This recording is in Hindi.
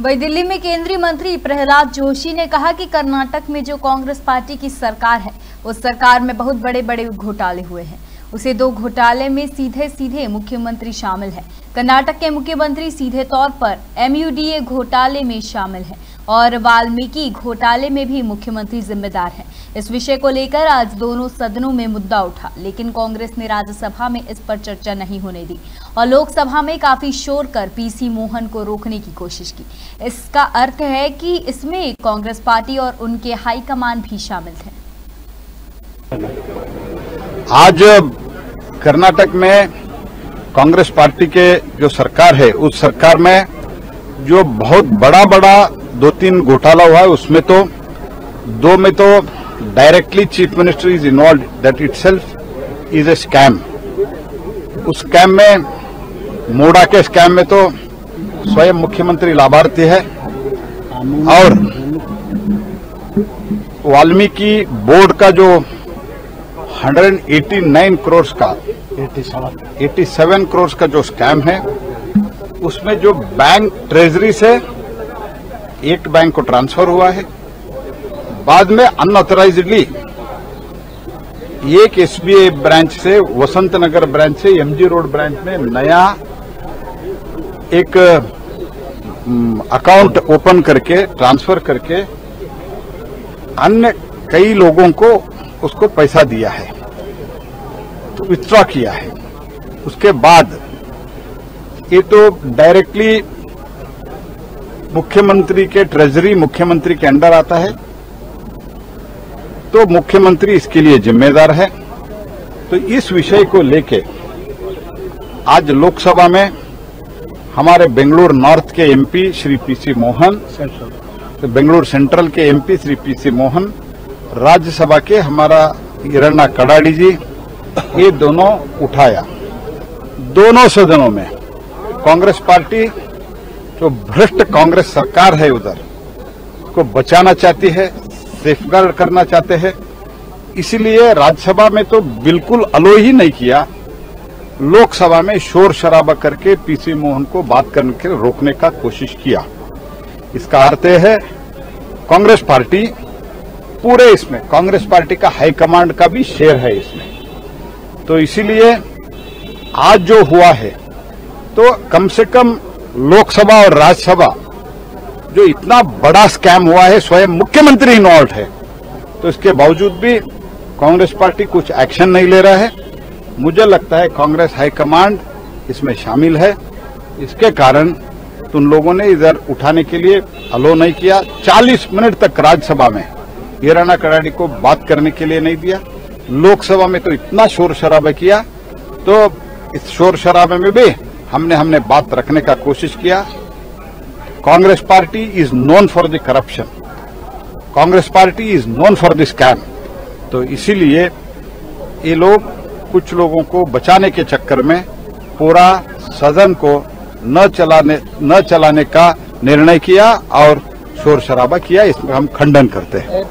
वही दिल्ली में केंद्रीय मंत्री प्रहलाद जोशी ने कहा कि कर्नाटक में जो कांग्रेस पार्टी की सरकार है उस सरकार में बहुत बड़े बड़े घोटाले हुए हैं। उसे दो घोटाले में सीधे सीधे मुख्यमंत्री शामिल है। कर्नाटक के मुख्यमंत्री सीधे तौर पर एमयूडीए घोटाले में शामिल है और वाल्मीकि घोटाले में भी मुख्यमंत्री जिम्मेदार है। इस विषय को लेकर आज दोनों सदनों में मुद्दा उठा, लेकिन कांग्रेस ने राज्यसभा में इस पर चर्चा नहीं होने दी और लोकसभा में काफ़ी शोर कर पीसी मोहन को रोकने की कोशिश की। इसका अर्थ है कि इसमें कांग्रेस पार्टी और उनके हाईकमान भी शामिल थे आज कर्नाटक में कांग्रेस पार्टी के जो सरकार है, उस सरकार में जो बहुत बड़ा बड़ा दो तीन घोटाला हुआ है, उसमें तो दो में तो directly chief minister is involve that itself is a scam उस स्कैम में, मोड़ा के स्कैम में तो स्वयं मुख्यमंत्री लाभार्थी है और वाल्मीकि बोर्ड का जो 189 करोड़ का 87 करोड़ का जो स्कैम है, उसमें जो बैंक ट्रेजरी से एक बैंक को ट्रांसफ़र हुआ है। बाद में अनऑथराइजडली एक एसबीआई ब्रांच से, वसंत नगर ब्रांच से एमजी रोड ब्रांच में नया एक अकाउंट ओपन करके ट्रांसफ़र करके अन्य कई लोगों को उसको पैसा दिया है तो विथड्रॉ किया है। उसके बाद ये तो डायरेक्टली मुख्यमंत्री के ट्रेजरी मुख्यमंत्री के अंडर आता है तो मुख्यमंत्री इसके लिए जिम्मेदार है। तो इस विषय को लेके आज लोकसभा में हमारे बेंगलुरु नॉर्थ के एमपी श्री पीसी मोहन तो बेंगलुरु सेंट्रल के एमपी श्री पीसी मोहन राज्यसभा के हमारा हिरणा कडाड़ी जी, ये दोनों उठाया। दोनों सदनों में कांग्रेस पार्टी जो भ्रष्ट कांग्रेस सरकार है उधर, को बचाना चाहती है सेफगार्ड करना चाहते हैं। इसलिए राज्यसभा में तो बिल्कुल अलो ही नहीं किया। लोकसभा में शोर शराबा करके पीसी मोहन को बात करने के रोकने का कोशिश किया। इसका अर्थ है, कांग्रेस पार्टी पूरे इसमें, कांग्रेस पार्टी का हाईकमांड का भी शेयर है इसमें। तो इसीलिए आज जो हुआ है तो कम से कम लोकसभा और राज्यसभा, जो इतना बड़ा स्कैम हुआ है, स्वयं मुख्यमंत्री इन्वॉल्व है तो इसके बावजूद भी कांग्रेस पार्टी कुछ एक्शन नहीं ले रहा है। मुझे लगता है कांग्रेस हाईकमांड इसमें शामिल है। इसके कारण तुम लोगों ने इधर उठाने के लिए अलो नहीं किया। 40 मिनट तक राज्यसभा में। हीराना कड़ाड़ी को बात करने के लिए नहीं दिया। लोकसभा में तो इतना शोर शराबा किया। तो इस शोर शराबे में भी हमने हमने बात रखने का कोशिश किया। Congress party is known for the corruption Congress party is known for the scam तो इसीलिए ये लोग कुछ लोगों को बचाने के चक्कर में पूरा सदन को न चलाने न चलाने का निर्णय किया और शोर शराबा किया। इसमें हम खंडन करते हैं।